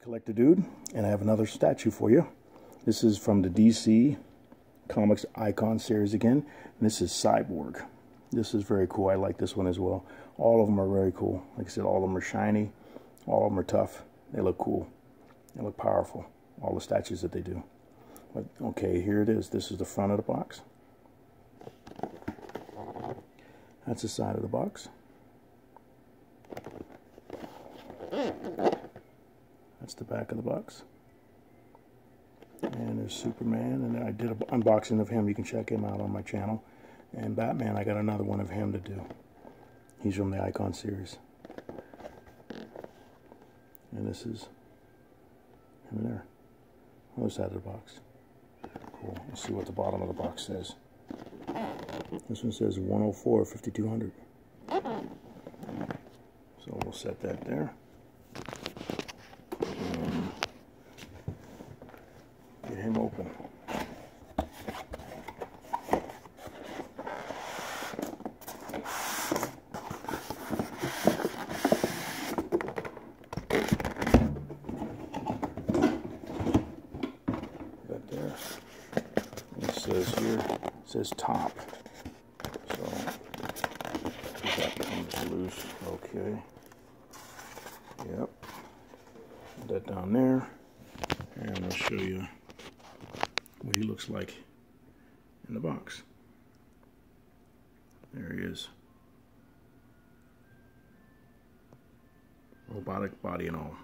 Collector Dude, and I have another statue for you. This is from the DC Comics Icon series again. This is Cyborg. This is very cool. I like this one as well. All of them are very cool. Like I said, all of them are shiny. All of them are tough. They look cool. They look powerful. All the statues that they do. But okay, here it is. This is the front of the box. That's the side of the box. That's the back of the box. And there's Superman, and I did an unboxing of him. You can check him out on my channel. And Batman, I got another one of him to do. He's from the Icon series. And this is him there. Other side of the box. Cool. Let's see what the bottom of the box says. This one says 104 5200. So we'll set that there. Get him open. That there. It says here, it says top. So that comes loose. Okay. Yep. Put that down there. And I'll show you what he looks like in the box. There he is. Robotic body and all.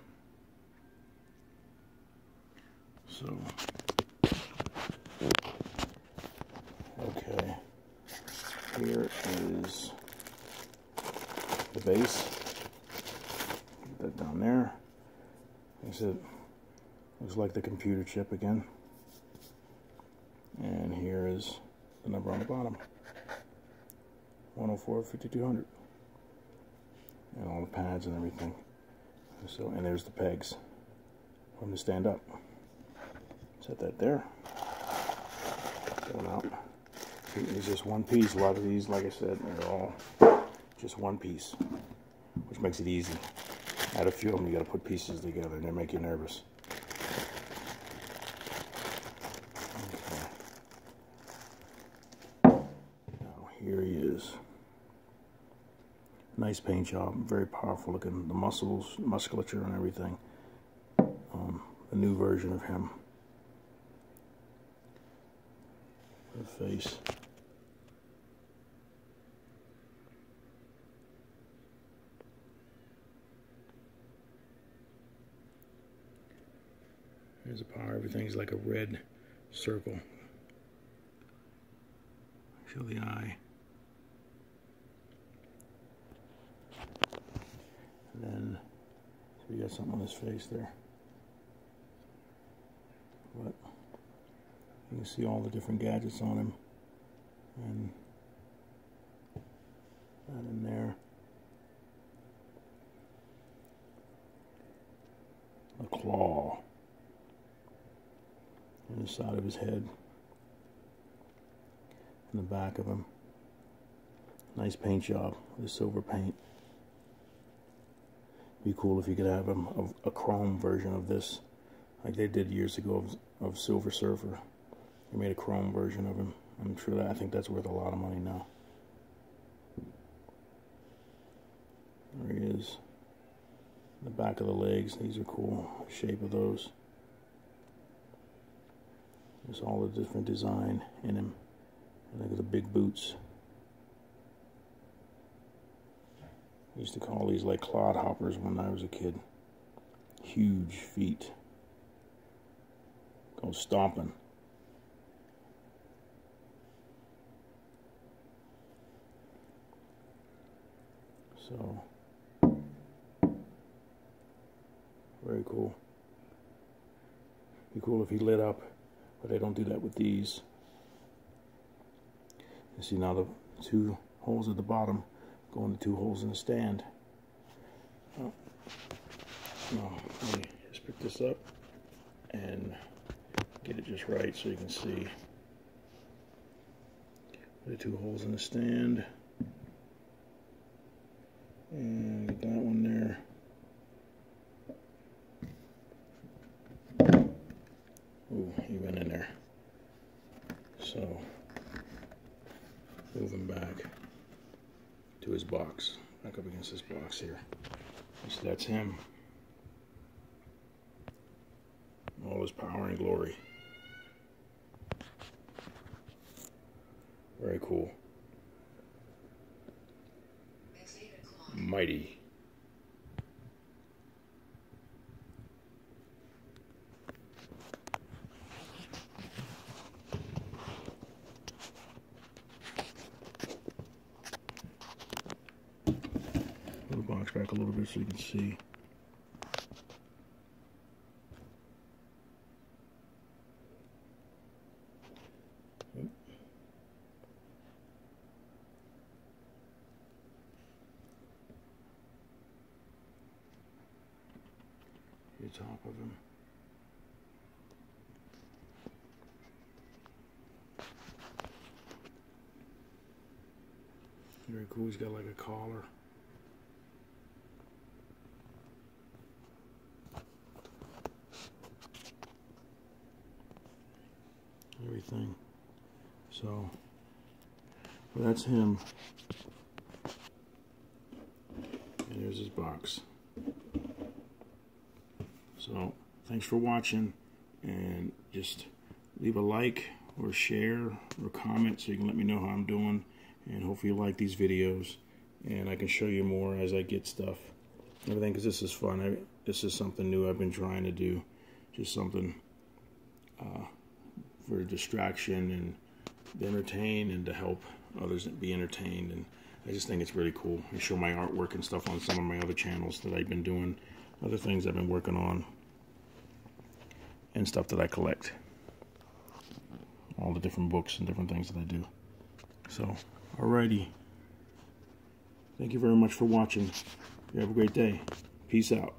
So, okay. Here is the base. Put that down there. Like I said, looks like the computer chip again. And here is the number on the bottom 104 5200. And all the pads and everything. So, and there's the pegs for them to stand up. Set that there. Set out. It's just one piece. A lot of these, like I said, they're all just one piece, which makes it easy. Add a few of them, you got to put pieces together, and they make you nervous. here he is. Nice paint job, very powerful looking. The muscles, musculature and everything. Um, a new version of him. The face. There's a power. Everything's like a red circle. Show the eye. And then, so we got something on his face there. But you can see all the different gadgets on him. And that in there. A claw on the side of his head. In the back of him. Nice paint job with silver paint be cool if you could have a, a, chrome version of this like they did years ago of, of Silver Surfer. They made a chrome version of him I'm sure that I think that's worth a lot of money now. There he is. The back of the legs these are cool. Shape of those. There's all the different design in him and look at the big boots I used to call these like clodhoppers when I was a kid. Huge feet. Go stomping. So, very cool. Be cool if he lit up, but I don't do that with these. You see now the two holes at the bottom go in the two holes in the stand. Oh. Let me just pick this up and get it just right so you can see the two holes in the stand. And get that one there. box. Against this box here. So that's him. All his power and glory. Very cool. Mighty. Put the box back a little bit so you can see. The top of him. Very cool. He's got like a collar. Everything. So, that's him. And there's his box. So, thanks for watching. And just leave a like or share or comment so you can let me know how I'm doing and hopefully you like these videos and I can show you more as I get stuff everything because this is fun I, this is something new I've been trying to do just something uh, for distraction and entertain and to help others be entertained and I just think it's really cool I show my artwork and stuff on some of my other channels that I've been doing other things I've been working on and stuff that I collect all the different books and different things that I do so Alrighty. Thank you very much for watching. You have a great day. Peace out.